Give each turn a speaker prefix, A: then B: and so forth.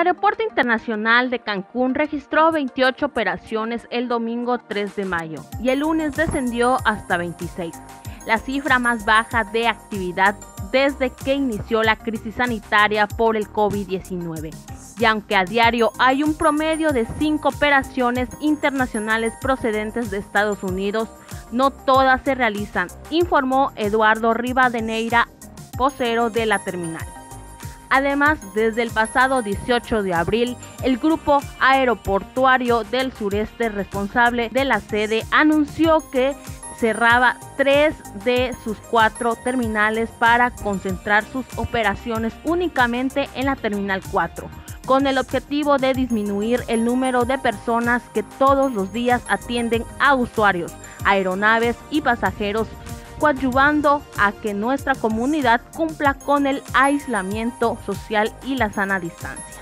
A: Aeropuerto Internacional de Cancún registró 28 operaciones el domingo 3 de mayo y el lunes descendió hasta 26, la cifra más baja de actividad desde que inició la crisis sanitaria por el COVID-19. Y aunque a diario hay un promedio de 5 operaciones internacionales procedentes de Estados Unidos, no todas se realizan, informó Eduardo Rivadeneira, vocero de la terminal. Además, desde el pasado 18 de abril, el Grupo Aeroportuario del Sureste responsable de la sede anunció que cerraba tres de sus cuatro terminales para concentrar sus operaciones únicamente en la Terminal 4, con el objetivo de disminuir el número de personas que todos los días atienden a usuarios, aeronaves y pasajeros coadyuvando a que nuestra comunidad cumpla con el aislamiento social y la sana distancia.